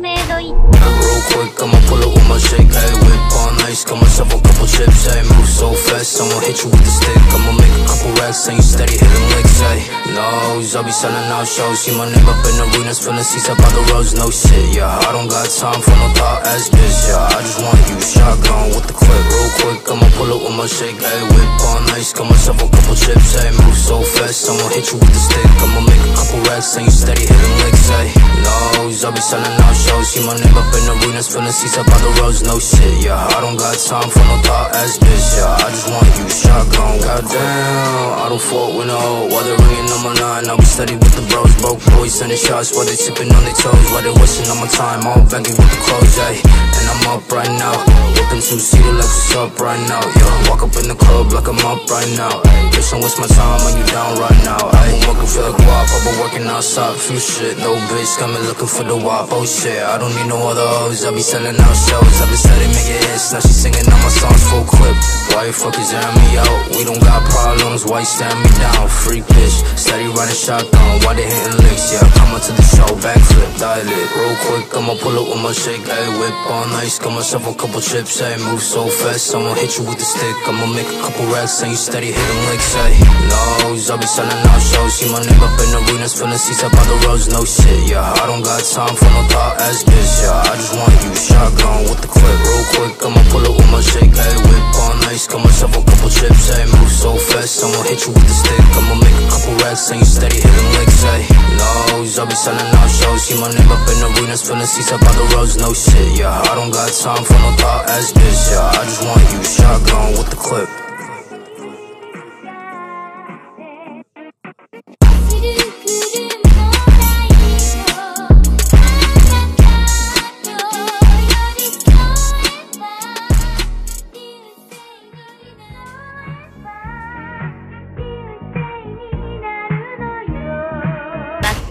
made of it Quick, I'ma pull up with my shake Hey, whip on ice, got myself a couple chips Hey, move so fast, I'ma hit you with the stick. I'ma make a couple racks and you steady hitting legs. Hey, no, I'll be selling out shows. See my name up in arenas, filling seats up by the roads. No shit, yeah, I don't got time for no thought ass bitch Yeah, I just want you shotgun with the clip quick, I'ma pull up with my shake, hey, whip on ice, got myself a couple chips, hey, move so fast, I'ma hit you with the stick, I'ma make a couple racks, ain't you steady hitting licks, hey, nose, I'll be selling out shows, see my name up in arenas, filling seats up by the roads, no shit, yeah. I don't got time for no thought ass bitch, yeah. I just want you shotgun, goddamn. I don't fuck with no while they're ringing on my nine. I'll be steady with the bros, broke boys sending shots while they sipping on their toes, while they wasting on my time. All baggy with the clothes, ayy. And I'm up right now, whipping two seater like what's up right now, yeah. Walk up in the club like I'm up right now, ayy. Bitch, don't my time when you down right now. I'm working for the guap, I've been working outside, few shit, no bitch, coming looking for the wop, oh shit. I don't need no other hoes, I be selling out shows, I be steady making hits, now she singing all my songs full clip. Why you fuckers airing me out? We don't got problems, why you stand me down? Freak bitch, steady running shotgun, why they hitting licks? Yeah, come up to the show, backflip, dial it, real quick, I'ma pull up with my shake, ayy, whip on ice, got myself a couple chips, ayy, move so fast, I'ma hit you with the stick, I'ma make a couple racks, and you steady hitting licks, ayy. Nose, I'll be selling out shows, see my name up in arenas, filling seats up by the roads, no shit, yeah. I don't got time for no thought ass bitch, yeah. I just want you shotgun with the clip, real quick, I'ma pull up with my shake, ayy, whip on ice, got myself a couple chips, ayy, eh? move so fast, I'ma hit you with the stick, I'ma make a couple racks, and you steady hitting licks, ayy. Nose, I'll be selling out shows, see my name up in arenas, filling seats up by the roads, no shit, yeah. I don't got time for no thought ass bitch, yeah. I just want you shotgun with the clip.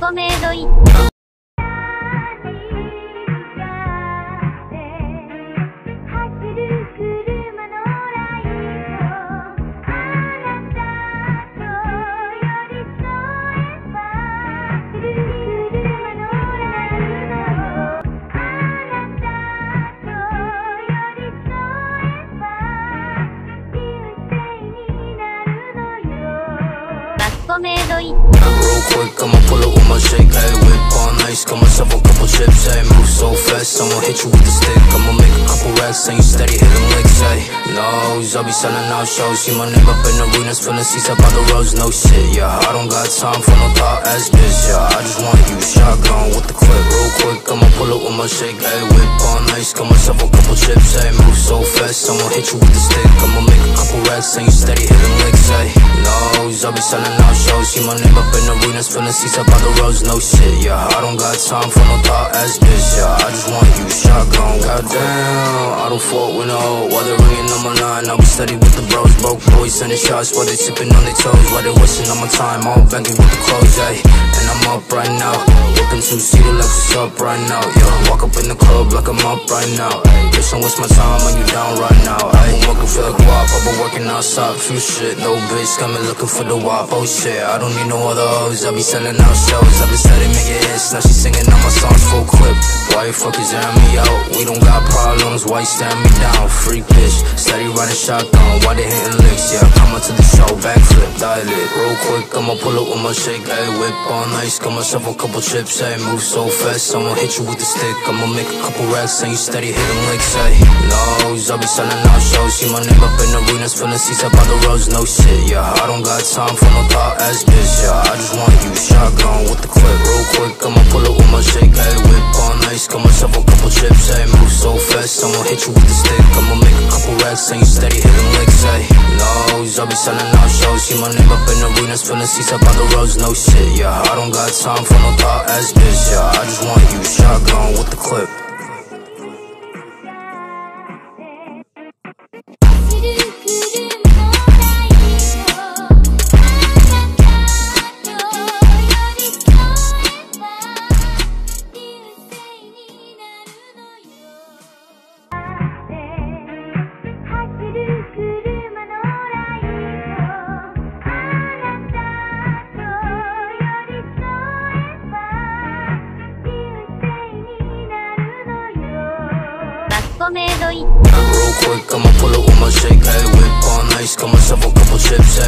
透明度 real quick, I'ma pull up with my shake. Hey, whip on ice, got myself a couple chips. Hey, move so fast, I'ma hit you with the stick. I'ma make couple racks, and you steady hitting licks, ayy. Nose, I'll be selling out shows, see my name up in arenas, filling seats up by the roads, no shit, yeah. I don't got time for no thought ass bitch, yeah. I just want you shotgun with the clip, real quick, I'ma pull up with my shake, ayy, whip on ice, got myself a couple chips, ayy, move so fast, I'ma hit you with the stick, I'ma make a couple racks, and you steady hitting licks, ayy. Nose, I'll be selling out shows, see my name up in arenas, filling seats up by the roads, no shit, yeah. I don't got time for no thought ass bitch, yeah. I just want you shotgun, I don't fuck with no while they're ringing on my line. I'll be steady with the bros, broke boys sending shots while they sipping on their toes, while they wasting on my time. All baggy with the clothes, ayy. And I'm up right now, whipping seater like what's up right now, yeah. Walk up in the club like I'm up right now, ayy. Bitch, don't waste my time when you down right now, ayy. I'm working for the guap, I've been working outside, few shit, no bitch coming looking for the wop, oh shit. I don't need no other hoes, I be selling out shows, I be steady making hits, now she singing all my songs full clip. Why you fuckers airing me out? We don't got problems, why you stand me down? Freak bitch, steady running shotgun, why they hitting licks? Yeah, come up to the show, backflip, dial it, real quick, I'ma pull up with my shake, ayy, whip on ice, got myself a couple chips, ayy, move so fast, I'ma hit you with the stick, I'ma make a couple racks, and you steady hitting licks, ayy. Nose, I'll be selling out shows, see my name up in arenas, filling seats up by the roads, no shit, yeah. I don't got time for no thought ass bitch, yeah. I just want you shotgun with the clip, real quick, I'ma pull up with my shake, ayy, whip on ice, got myself a couple chips, ayy, move so fast, I'ma hit you with the stick, I'ma make a couple racks, and you steady hitting licks, ayy. Nose, I'll be selling out shows, see my name up in arenas, filling seats up by the roads, no shit, yeah. I don't got time for no thought ass bitch, yeah. I just want you shotgun with the clip. homemade Real quick, I'ma pull up with my shake Hey, whip on ice, got myself a couple chips hey.